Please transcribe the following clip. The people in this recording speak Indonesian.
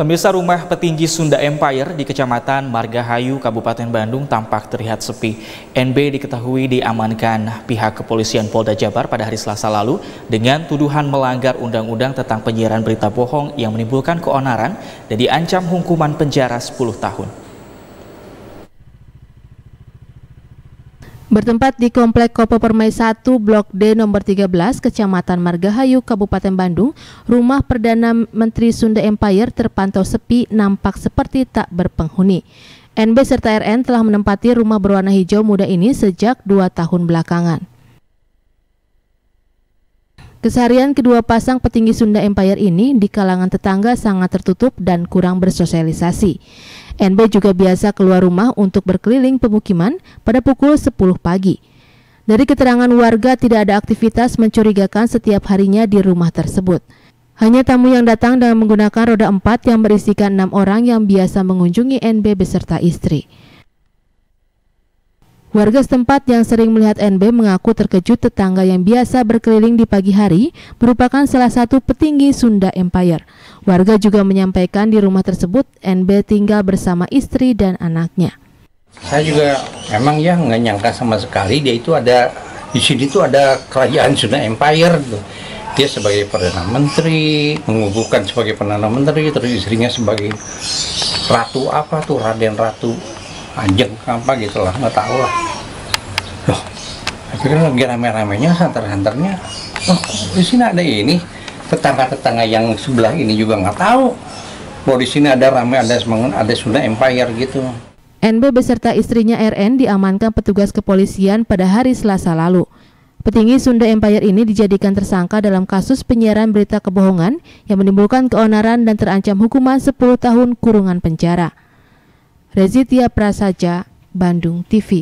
Pemirsa rumah petinggi Sunda Empire di Kecamatan Margahayu, Kabupaten Bandung tampak terlihat sepi. NB diketahui diamankan pihak kepolisian Polda Jabar pada hari Selasa lalu dengan tuduhan melanggar undang-undang tentang penyiaran berita bohong yang menimbulkan keonaran dan diancam hukuman penjara 10 tahun. Bertempat di Komplek Kopo Permai 1 Blok D nomor 13 Kecamatan Margahayu Kabupaten Bandung, rumah Perdana Menteri Sunda Empire terpantau sepi nampak seperti tak berpenghuni. NB serta RN telah menempati rumah berwarna hijau muda ini sejak dua tahun belakangan. Keseharian kedua pasang petinggi Sunda Empire ini di kalangan tetangga sangat tertutup dan kurang bersosialisasi. NB juga biasa keluar rumah untuk berkeliling pemukiman pada pukul 10 pagi. Dari keterangan warga tidak ada aktivitas mencurigakan setiap harinya di rumah tersebut. Hanya tamu yang datang dengan menggunakan roda empat yang berisikan enam orang yang biasa mengunjungi NB beserta istri. Warga setempat yang sering melihat NB mengaku terkejut tetangga yang biasa berkeliling di pagi hari merupakan salah satu petinggi Sunda Empire. Warga juga menyampaikan di rumah tersebut NB tinggal bersama istri dan anaknya. Saya juga memang ya nggak nyangka sama sekali dia itu ada di sini tuh ada kerajaan Sunda Empire tuh. Dia sebagai perdana menteri, mengukuhkan sebagai perdana menteri, terus istrinya sebagai ratu apa tuh Raden Ratu anjing apa gitu lah nggak tahu lah loh akhirnya lagi rame-ramenya santer-santernya oh di sini ada ini tetangga-tetangga yang sebelah ini juga nggak tahu bahwa di sini ada rame ada semangat ada Sunda Empire gitu NB beserta istrinya RN diamankan petugas kepolisian pada hari Selasa lalu. Petinggi Sunda Empire ini dijadikan tersangka dalam kasus penyiaran berita kebohongan yang menimbulkan keonaran dan terancam hukuman 10 tahun kurungan penjara. Rezitia Prasaja, Bandung TV